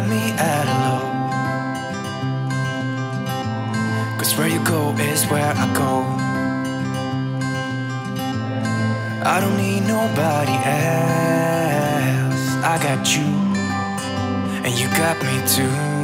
got me at a low. Cause where you go is where I go. I don't need nobody else. I got you, and you got me too.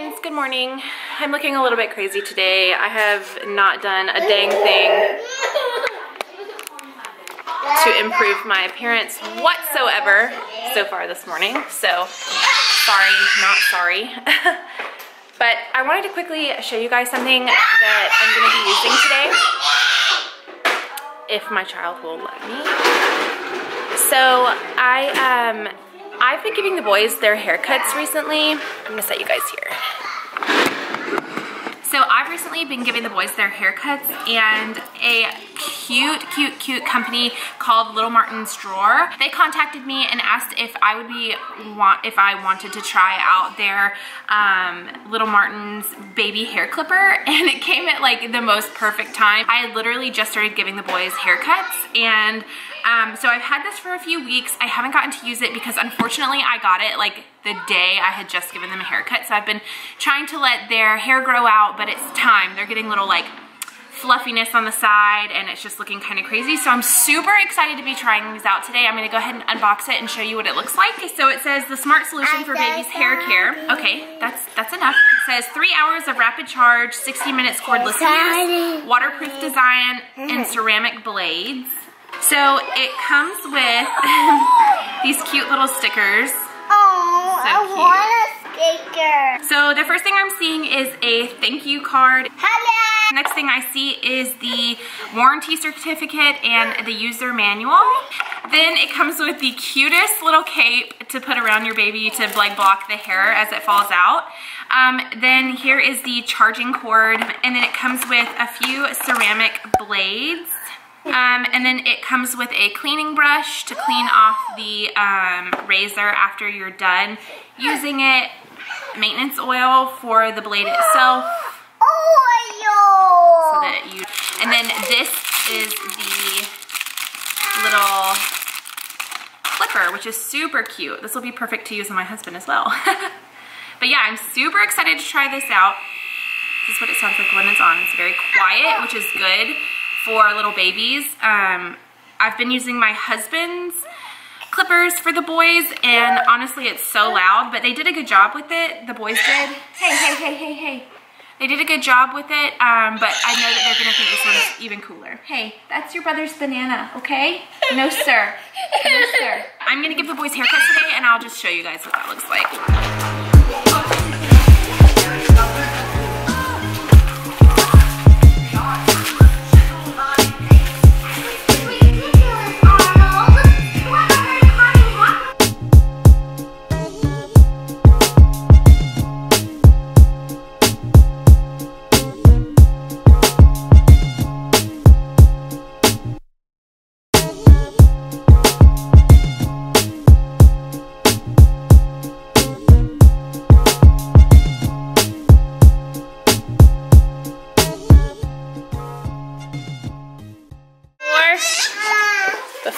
Friends, good morning. I'm looking a little bit crazy today. I have not done a dang thing to improve my appearance whatsoever so far this morning. So, sorry, not sorry. but I wanted to quickly show you guys something that I'm gonna be using today. If my child will let me. So, I, um, I've been giving the boys their haircuts recently. I'm gonna set you guys here. So I've recently been giving the boys their haircuts and a cute, cute, cute company called Little Martin's Drawer. They contacted me and asked if I would be want if I wanted to try out their um, Little Martin's baby hair clipper and it came at like the most perfect time. I literally just started giving the boys haircuts and um, so I've had this for a few weeks. I haven't gotten to use it because unfortunately I got it like the day I had just given them a haircut. So I've been trying to let their hair grow out, but it's time. They're getting little like fluffiness on the side and it's just looking kind of crazy. So I'm super excited to be trying these out today. I'm gonna go ahead and unbox it and show you what it looks like. So it says the smart solution for baby's hair care. Okay, that's that's enough. It says three hours of rapid charge, 60 minutes cordless use, waterproof design, and ceramic blades. So it comes with these cute little stickers. Oh, So I cute. want a sticker. So the first thing I'm seeing is a thank you card. Hello. Next thing I see is the warranty certificate and the user manual. Then it comes with the cutest little cape to put around your baby to like block the hair as it falls out. Um, then here is the charging cord and then it comes with a few ceramic blades. Um, and then it comes with a cleaning brush to clean off the um, razor after you're done using it. Maintenance oil for the blade itself so Oil. that you, and then this is the little clipper, which is super cute. This will be perfect to use on my husband as well. but yeah, I'm super excited to try this out. This is what it sounds like when it's on. It's very quiet, which is good for little babies. Um, I've been using my husband's clippers for the boys and honestly it's so loud but they did a good job with it the boys did hey hey hey hey hey they did a good job with it um, but I know that they're gonna think this one's even cooler. Hey that's your brother's banana okay? No sir. No sir. I'm gonna give the boys haircuts today and I'll just show you guys what that looks like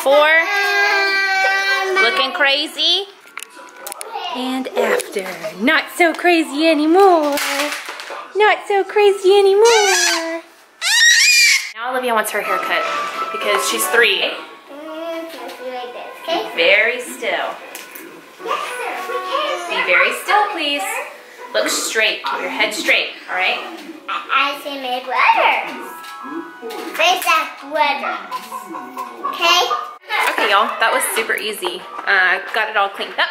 before. Looking crazy. And after. Not so crazy anymore. Not so crazy anymore. Now Olivia wants her haircut because she's three. Very still. Be very still please. Look straight. Keep your head straight all right? I see my brothers. Face that brothers. Okay? Okay, y'all, that was super easy. Uh, got it all cleaned up.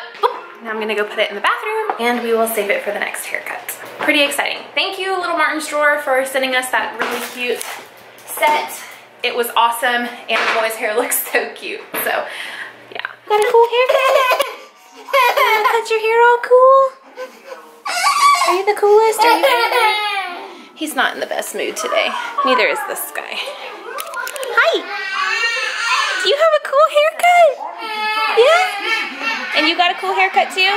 Now I'm gonna go put it in the bathroom and we will save it for the next haircut. Pretty exciting. Thank you, Little Martin's Drawer, for sending us that really cute set. It was awesome and the boy's hair looks so cute. So, yeah. Got a cool haircut? Cut your hair all cool? Are you the coolest? Are you? He's not in the best mood today. Neither is this guy. Hi. Do you have a? Yeah? And you got a cool haircut too?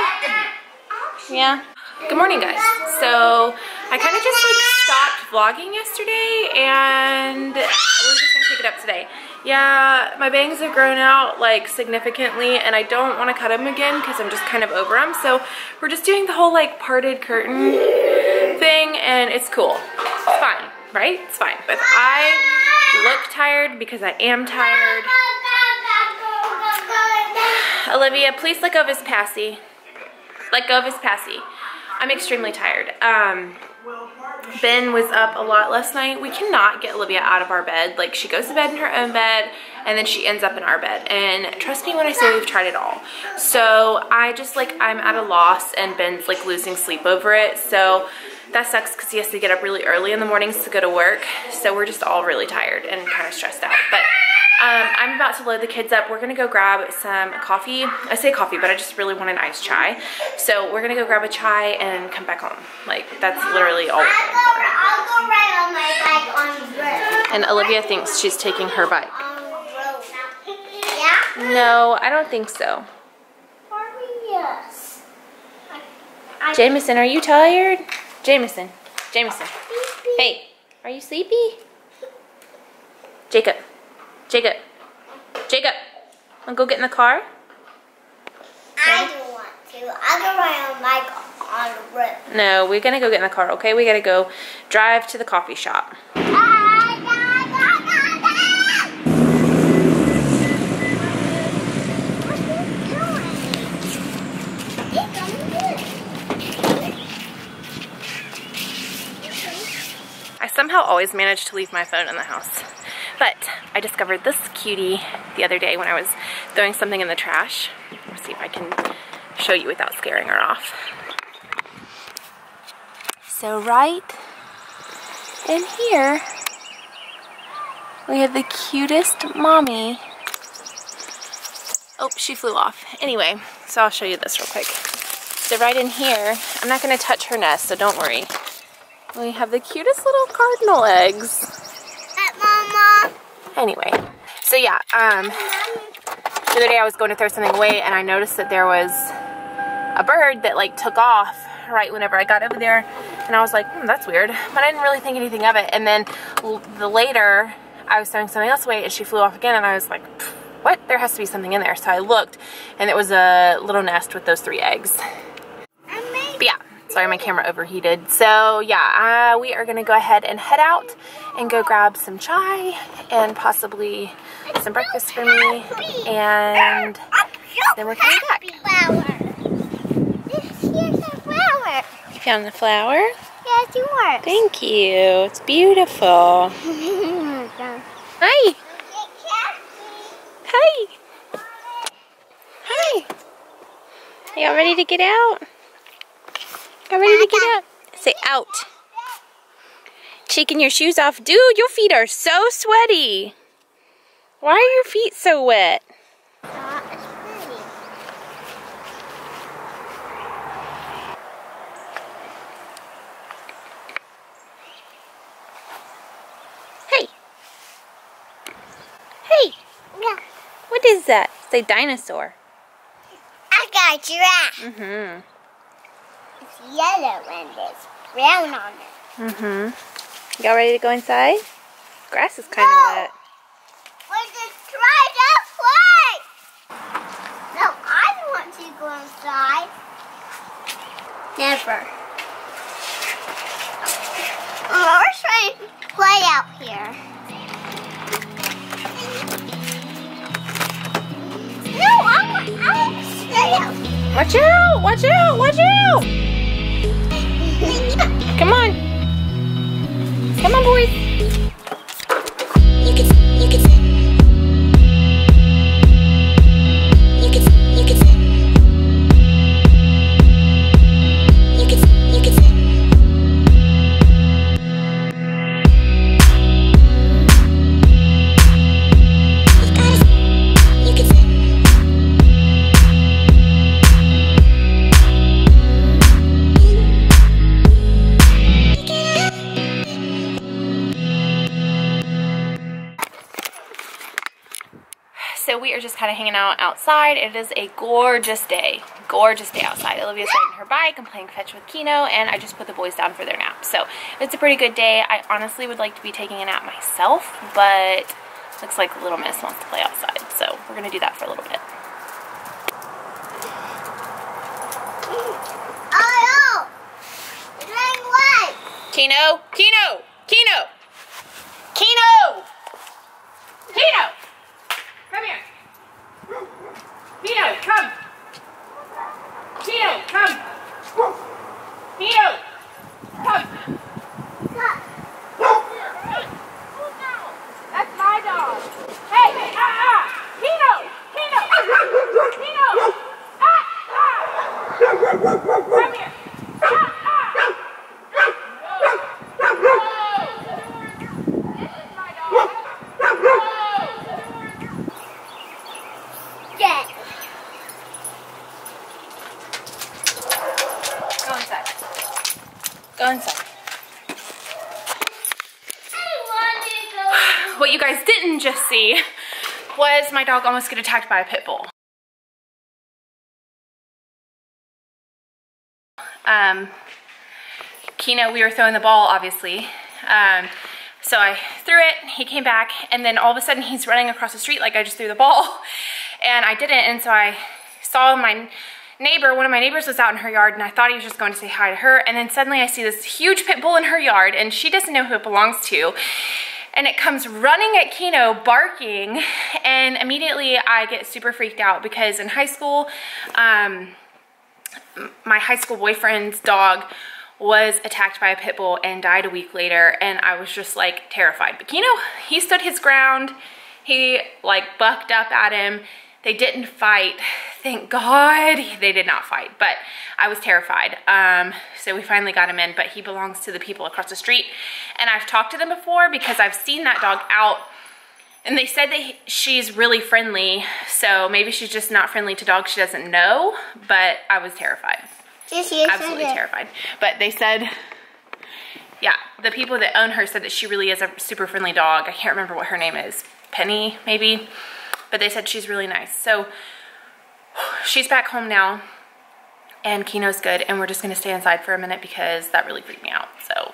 Yeah. Good morning guys. So I kind of just like stopped vlogging yesterday and we're just gonna pick it up today. Yeah, my bangs have grown out like significantly and I don't want to cut them again because I'm just kind of over them. So we're just doing the whole like parted curtain thing and it's cool. It's fine, right? It's fine. But I look tired because I am tired. Olivia, please let go of his passy. Let go of his passy. I'm extremely tired. Um, Ben was up a lot last night. We cannot get Olivia out of our bed. Like she goes to bed in her own bed and then she ends up in our bed. And trust me when I say we've tried it all. So I just like, I'm at a loss and Ben's like losing sleep over it. So that sucks because he has to get up really early in the mornings to go to work. So we're just all really tired and kind of stressed out. But um, I'm about to load the kids up. We're gonna go grab some coffee. I say coffee, but I just really want an iced chai. So we're gonna go grab a chai and come back home. Like that's literally all going for. I'll go ride on my bike on the road. And Olivia thinks she's taking her bike. On the road. Yeah? No, I don't think so. Yes. Jameson, are you tired? Jameson, Jameson. Hey, are you sleepy? Jacob, Jacob, Jacob. Wanna go get in the car? I don't want to. I'll go ride on my on the road. No, we're gonna go get in the car, okay? We gotta go drive to the coffee shop. I somehow always manage to leave my phone in the house. But I discovered this cutie the other day when I was throwing something in the trash. Let's see if I can show you without scaring her off. So right in here, we have the cutest mommy. Oh, she flew off. Anyway, so I'll show you this real quick. So right in here, I'm not gonna touch her nest, so don't worry. We have the cutest little cardinal eggs. Anyway, so yeah, um, the other day I was going to throw something away and I noticed that there was a bird that like took off right whenever I got over there and I was like, hmm, that's weird, but I didn't really think anything of it. And then the later I was throwing something else away and she flew off again and I was like, what? There has to be something in there. So I looked and it was a little nest with those three eggs. But yeah, sorry my camera overheated. So yeah, uh, we are gonna go ahead and head out and go grab some chai and possibly some breakfast for me and then we're coming back. Here's a flower. You found the flower? Yes, yours. Thank you. It's beautiful. Hi. Hi. Hi. Are y'all ready to get out? Y'all ready to get out? Say out. Shaking your shoes off. Dude, your feet are so sweaty. Why are your feet so wet? Hey. Hey. Yeah. What is that? Say dinosaur. I got a giraffe. Mm-hmm. It's yellow and there's brown on it. Mm-hmm. Y'all ready to go inside? Grass is kind of No. wet. We're just trying to play. No, I want to go inside. Never. Oh, we're trying to play out here. No, I want, I want to stay out here. Watch out! Watch out! Watch out! Come on. Come on, boys. Just kind of hanging out outside. It is a gorgeous day. Gorgeous day outside. Olivia's riding her bike. I'm playing fetch with Keeno, and I just put the boys down for their nap. So it's a pretty good day. I honestly would like to be taking a nap myself, but looks like Little Miss wants to play outside. So we're going to do that for a little bit. Oh. Keeno, Keeno, Keeno, Keeno, Keeno, come here. Keeno, come. Keeno, come. Keeno, come. That's my dog. Hey, ah, ah. Keeno, Keeno, Keeno, ah, ah. Come here. Ah, ah. Yeah. Go inside. Go inside. What you guys didn't just see was my dog almost get attacked by a pit bull. Um, Keeno, we were throwing the ball, obviously. Um, so I threw it, he came back, and then all of a sudden he's running across the street like I just threw the ball. And I didn't, and so I saw my neighbor, one of my neighbors was out in her yard, and I thought he was just going to say hi to her. And then suddenly I see this huge pit bull in her yard, and she doesn't know who it belongs to. And it comes running at Keeno, barking, and immediately I get super freaked out because in high school, um, my high school boyfriend's dog was attacked by a pit bull and died a week later and I was just like terrified. But Keeno, he stood his ground. He like bucked up at him. They didn't fight. Thank God they did not fight, but I was terrified. Um, so we finally got him in, but he belongs to the people across the street. And I've talked to them before because I've seen that dog out and they said that she's really friendly, so maybe she's just not friendly to dogs she doesn't know, but I was terrified. Just you Absolutely terrified. But they said, yeah, the people that own her said that she really is a super friendly dog. I can't remember what her name is. Penny, maybe? But they said she's really nice. So she's back home now and Keeno's good and we're just gonna stay inside for a minute because that really freaked me out. So